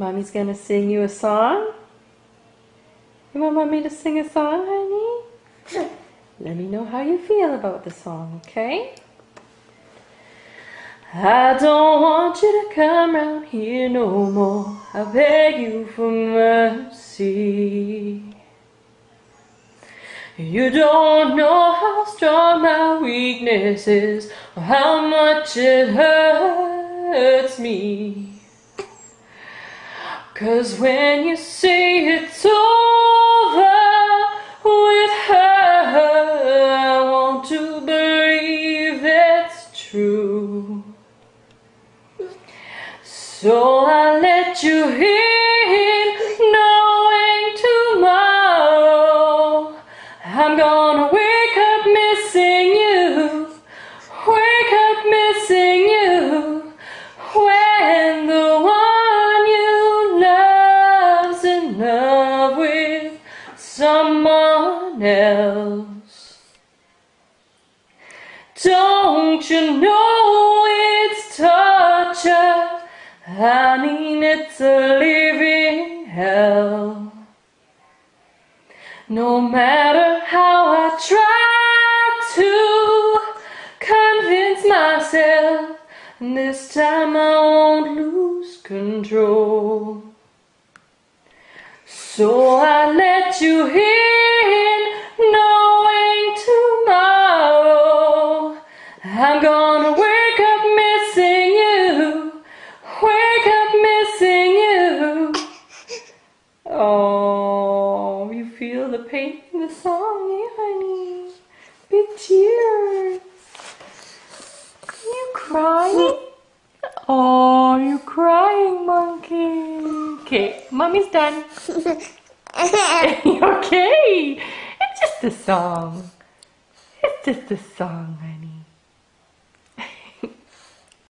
Mommy's gonna sing you a song. You want mommy to sing a song, honey? Let me know how you feel about the song, okay? I don't want you to come round here no more. I beg you for mercy. You don't know how strong my weakness is, or how much it hurts me. Cause when you say it's over with her, I want to believe it's true. So I let you in, else. Don't you know it's torture? I mean, it's a living hell. No matter how I try to convince myself, this time I won't lose control. So I let you in, I'm gonna wake up missing you, wake up missing you. Oh, you feel the pain in the song, eh, honey? Big tears. You crying? Oh, you crying, monkey. Okay, mommy's done. Okay? It's just a song. It's just a song, honey.